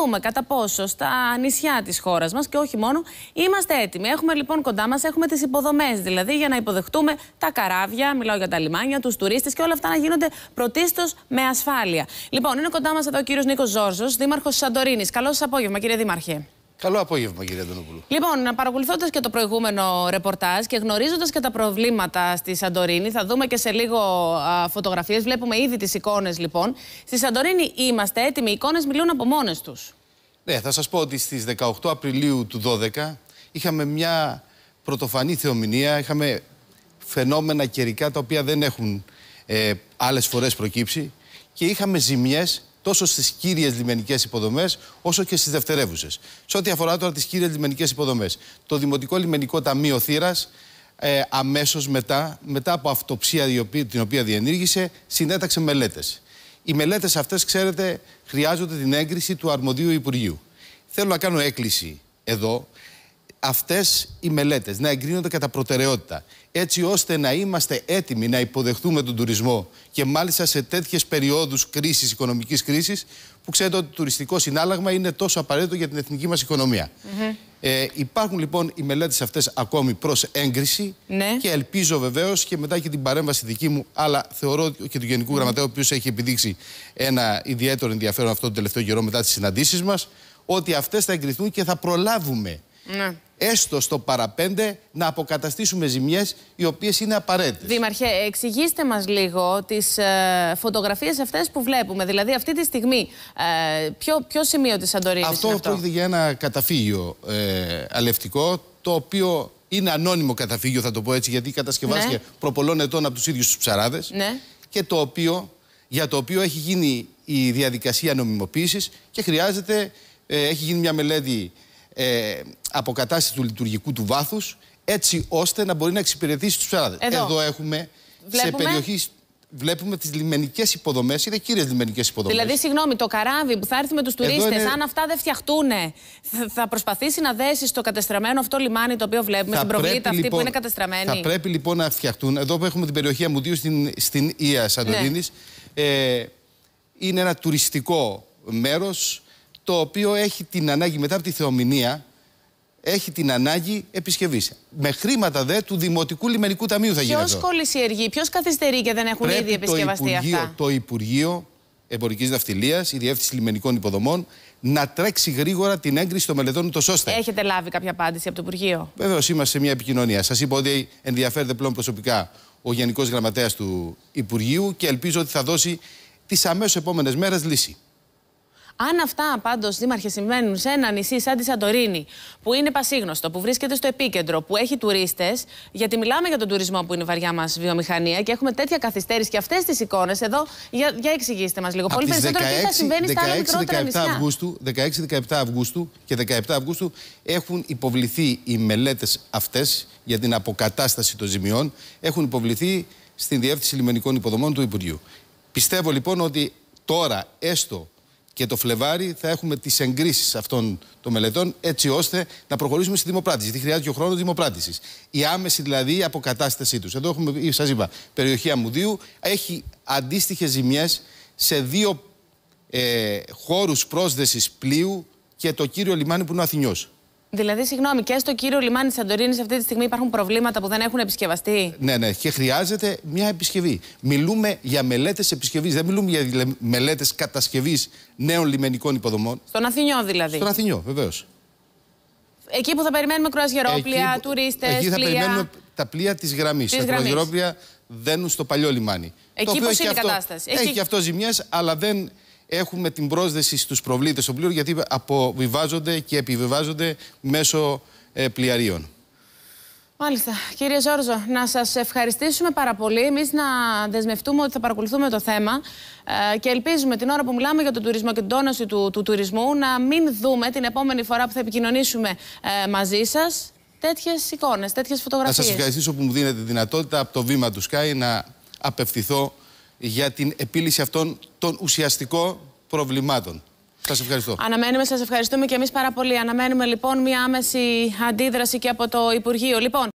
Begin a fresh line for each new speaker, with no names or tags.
δούμε κατά πόσο στα νησιά της χώρας μας και όχι μόνο είμαστε έτοιμοι. Έχουμε λοιπόν κοντά μας έχουμε τις υποδομές, δηλαδή για να υποδεχτούμε τα καράβια, μιλάω για τα λιμάνια, τους τουρίστες και όλα αυτά να γίνονται πρωτίστως με ασφάλεια. Λοιπόν, είναι κοντά μας εδώ ο κύριος Νίκος Ζόρζος, δήμαρχος Σαντορίνης. Καλό σας απόγευμα, κύριε Δήμαρχε.
Καλό απόγευμα, κύριε Αντωνοπούλου.
Λοιπόν, παρακολουθώντας και το προηγούμενο ρεπορτάζ και γνωρίζοντας και τα προβλήματα στη Σαντορίνη, θα δούμε και σε λίγο φωτογραφίες. Βλέπουμε ήδη τις εικόνες, λοιπόν. Στη Σαντορίνη είμαστε έτοιμοι. Οι εικόνες μιλούν από μόνες τους.
Ναι, θα σας πω ότι στις 18 Απριλίου του 2012 είχαμε μια πρωτοφανή θεομηνία. Είχαμε φαινόμενα καιρικά τα οποία δεν έχουν ε, άλλες φορές προκύψει και είχαμε ζημιές τόσο στις κύριες λιμενικές υποδομές, όσο και στις δευτερεύουσες. Σε ό,τι αφορά τώρα τις κύριες λιμενικές υποδομές, το Δημοτικό Λιμενικό Ταμείο Θήρας, ε, αμέσως μετά, μετά από αυτοψία την οποία διενήργησε, συνέταξε μελέτες. Οι μελέτες αυτές, ξέρετε, χρειάζονται την έγκριση του αρμοδίου Υπουργείου. Θέλω να κάνω έκκληση εδώ αυτές οι μελέτες να εγκρίνονται κατά προτεραιότητα έτσι ώστε να είμαστε έτοιμοι να υποδεχτούμε τον τουρισμό και μάλιστα σε τέτοιες περιόδους κρίσης, οικονομικής κρίσης που ξέρετε ότι το τουριστικό συνάλλαγμα είναι τόσο απαραίτητο για την εθνική μας οικονομία. ε, υπάρχουν λοιπόν οι μελέτες αυτές ακόμη προς έγκριση
ναι.
και ελπίζω βεβαίως και μετά και την παρέμβαση δική μου αλλά θεωρώ και του Γενικού mm Γραμματέα ο οποίος έχει επιδείξει ένα ιδιαίτερο ενδιαφέρον αυτό το τελευταίο καιρό μετά τις συναντήσεις μας ότι αυτές θα εγκριθούν και θα προλάβουμε ναι. έστω στο παραπέντε να αποκαταστήσουμε ζημιές οι οποίες είναι απαραίτητες.
Δήμαρχε, εξηγήστε μας λίγο τις ε, φωτογραφίες αυτές που βλέπουμε. Δηλαδή αυτή τη στιγμή, ε, ποιο, ποιο σημείο της Σαντορίνης
αυτό
είναι αυτό;
πρόκειται για ένα καταφύγιο ε, αλευτικό, το οποίο είναι ανώνυμο καταφύγιο, θα το πω έτσι, γιατί κατασκευάστηκε ναι. προπολών ετών από τους ίδιους τους ψαράδες
ναι.
και το οποίο, για το οποίο έχει γίνει η διαδικασία νομιμοποίησης και χρειάζεται, ε, έχει γίνει μια μελέτη ε, αποκατάσταση του λειτουργικού του βάθους έτσι ώστε να μπορεί να εξυπηρετήσει τους ψαράδες.
Εδώ,
Εδώ έχουμε
Βλέπουμε...
σε περιοχή βλέπουμε τις λιμενικές υποδομές, είναι κύριες λιμενικές υποδομές.
Δηλαδή, συγγνώμη, το καράβι που θα έρθει με τους τουρίστες, είναι... αν αυτά δεν φτιαχτούν, θα προσπαθήσει να δέσει στο κατεστραμμένο αυτό λιμάνι το οποίο βλέπουμε, θα την προβλήτα αυτή
λοιπόν,
που είναι κατεστραμμένη.
Θα πρέπει λοιπόν να φτιαχτούν. Εδώ που έχουμε την περιοχή Αμμουδίου στην, στην Ία Σαντορίνης, ναι. ε, είναι ένα τουριστικό μέρος το οποίο έχει την ανάγκη μετά από τη θεομηνία έχει την ανάγκη επισκευής. Με χρήματα δε του Δημοτικού Λιμενικού Ταμείου θα γίνει
Ποιος κολλησιεργεί, ποιος καθυστερεί και δεν έχουν
Πρέπει
ήδη επισκευαστεί
το Υπουργείο,
αυτά;
Το Υπουργείο Εμπορικής Ναυτιλίας, η Διεύθυνση Λιμενικών Υποδομών, να τρέξει γρήγορα την έγκριση των μελετών του ώστε.
Έχετε λάβει κάποια απάντηση από το Υπουργείο;
Βεβαίως, είμαστε σε μια επικοινωνία. Σας είπα ότι ενδιαφέρεται πλέον προσωπικά ο Γενικός Γραμματέας του Υπουργείου και ελπίζω ότι θα δώσει τις αμέσως επόμενες μέρες λύση.
Αν αυτά πάντως, Δήμαρχε, συμβαίνουν σε ένα νησί σαν τη Σαντορίνη, που είναι πασίγνωστο, που βρίσκεται στο επίκεντρο, που έχει τουρίστες, γιατί μιλάμε για τον τουρισμό που είναι βαριά μας βιομηχανία και έχουμε τέτοια καθυστέρηση και αυτές τις εικόνες εδώ. Για, για εξηγήστε μας λίγο. Πολύ περισσότερο τι θα συμβαίνει στα άλλα μικρότερα νησιά.
Αυγούστου, 16-17 Αυγούστου και 17 Αυγούστου έχουν υποβληθεί οι μελέτες αυτές για την αποκατάσταση των ζημιών. Έχουν υποβληθεί στην Διεύθυνση Λιμενικών Υποδομών του Υπουργείου. Πιστεύω λοιπόν ότι τώρα έστω και το Φλεβάρι θα έχουμε τις εγκρίσεις αυτών των μελετών, έτσι ώστε να προχωρήσουμε στη δημοπράτηση. Γιατί χρειάζεται και ο χρόνος δημοπράτησης. Η άμεση δηλαδή η αποκατάστασή τους. Εδώ έχουμε, σας είπα, περιοχή Αμμουδίου. Έχει αντίστοιχες ζημιές σε δύο ε, χώρους πρόσδεσης πλοίου και το κύριο λιμάνι που είναι ο Αθηνιός.
Δηλαδή, συγγνώμη, και στο κύριο λιμάνι της Σαντορίνης αυτή τη στιγμή υπάρχουν προβλήματα που δεν έχουν επισκευαστεί;
Ναι, ναι, και χρειάζεται μια επισκευή. Μιλούμε για μελέτες επισκευής, δεν μιλούμε για μελέτες κατασκευής νέων λιμενικών υποδομών.
Στον Αθηνιό δηλαδή.
Στον Αθηνιό, βεβαίως.
Εκεί που θα περιμένουμε κρουαζιερόπλια, τουρίστες.
Εκεί θα περιμένουμε τα πλοία της γραμμής. Τα κρουαζιερόπλια δένουν στο παλιό λιμάνι.
Εκεί πώς είναι η κατάσταση;
Έχει και αυτό ζημιές, αλλά δεν έχουμε την πρόσδεση στους προβλήτες των πλοίων γιατί αποβιβάζονται και επιβιβάζονται μέσω ε, πλοιαρίων.
Μάλιστα. Κύριε Ζόρζο, να σας ευχαριστήσουμε πάρα πολύ. Εμείς να δεσμευτούμε ότι θα παρακολουθούμε το θέμα ε, και ελπίζουμε την ώρα που μιλάμε για τον τουρισμό και την τόνωση του, του τουρισμού να μην δούμε την επόμενη φορά που θα επικοινωνήσουμε ε, μαζί σας τέτοιες εικόνες, τέτοιες φωτογραφίε.
Να σας ευχαριστήσω που μου δίνετε τη δυνατότητα από το βήμα του Sky να απευθυνθώ για την επίλυση αυτών των ουσιαστικών προβλημάτων. Σας ευχαριστώ.
Αναμένουμε, σας ευχαριστούμε και εμείς πάρα πολύ. Αναμένουμε λοιπόν μια άμεση αντίδραση και από το Υπουργείο. Λοιπόν,